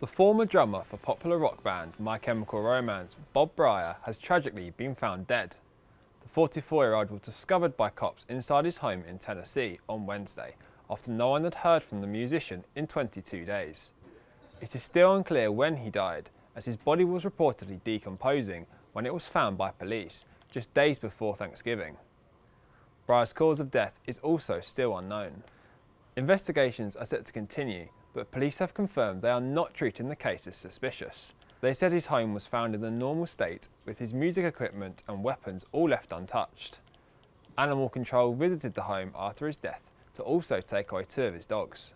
The former drummer for popular rock band My Chemical Romance, Bob Bryar, has tragically been found dead. The 44 year old was discovered by cops inside his home in Tennessee on Wednesday after no one had heard from the musician in 22 days. It is still unclear when he died, as his body was reportedly decomposing when it was found by police just days before Thanksgiving. Bryar's cause of death is also still unknown. Investigations are set to continue but police have confirmed they are not treating the case as suspicious. They said his home was found in a normal state with his music equipment and weapons all left untouched. Animal Control visited the home after his death to also take away two of his dogs.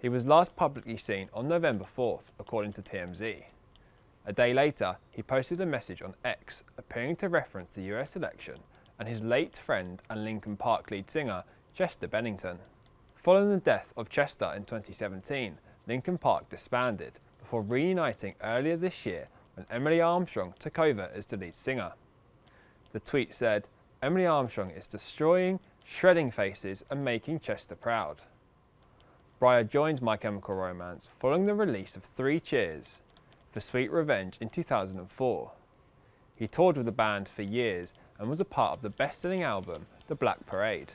He was last publicly seen on November 4th, according to TMZ. A day later, he posted a message on X appearing to reference the US election and his late friend and Linkin Park lead singer, Chester Bennington. Following the death of Chester in 2017, Linkin Park disbanded before reuniting earlier this year when Emily Armstrong took over as the lead singer. The tweet said, Emily Armstrong is destroying, shredding faces and making Chester proud. Bryar joined My Chemical Romance following the release of Three Cheers for Sweet Revenge in 2004. He toured with the band for years and was a part of the best-selling album The Black Parade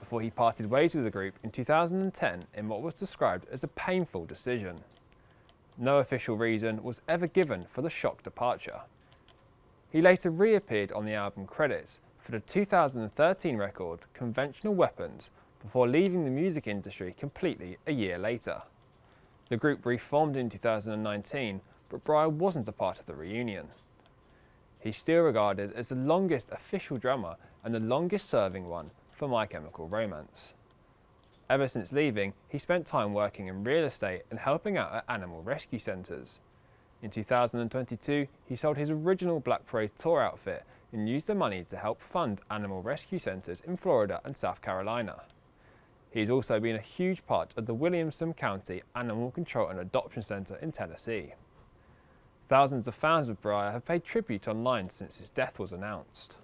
before he parted ways with the group in 2010 in what was described as a painful decision. No official reason was ever given for the shock departure. He later reappeared on the album credits for the 2013 record Conventional Weapons before leaving the music industry completely a year later. The group reformed in 2019, but Bryar wasn't a part of the reunion. He's still regarded as the longest official drummer and the longest serving one for My Chemical Romance. Ever since leaving, he spent time working in real estate and helping out at animal rescue centres. In 2022, he sold his original Black Parade tour outfit and used the money to help fund animal rescue centres in Florida and South Carolina. He's also been a huge part of the Williamson County Animal Control and Adoption Centre in Tennessee. Thousands of fans of Bryar have paid tribute online since his death was announced.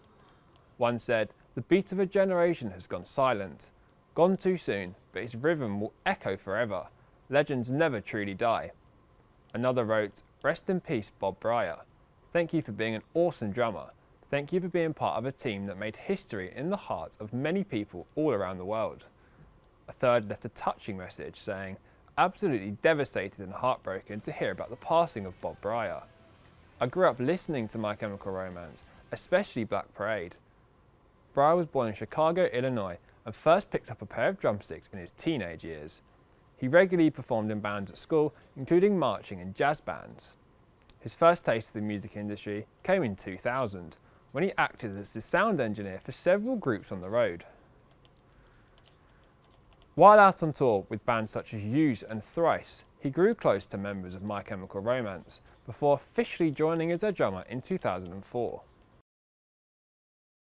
One said, the beat of a generation has gone silent. Gone too soon, but its rhythm will echo forever. Legends never truly die. Another wrote, Rest in peace, Bob Bryar. Thank you for being an awesome drummer. Thank you for being part of a team that made history in the hearts of many people all around the world. A third left a touching message saying, Absolutely devastated and heartbroken to hear about the passing of Bob Bryar. I grew up listening to My Chemical Romance, especially Black Parade. Bryar was born in Chicago, Illinois, and first picked up a pair of drumsticks in his teenage years. He regularly performed in bands at school, including marching and jazz bands. His first taste of the music industry came in 2000, when he acted as the sound engineer for several groups on the road. While out on tour with bands such as Used and Thrice, he grew close to members of My Chemical Romance, before officially joining as their drummer in 2004.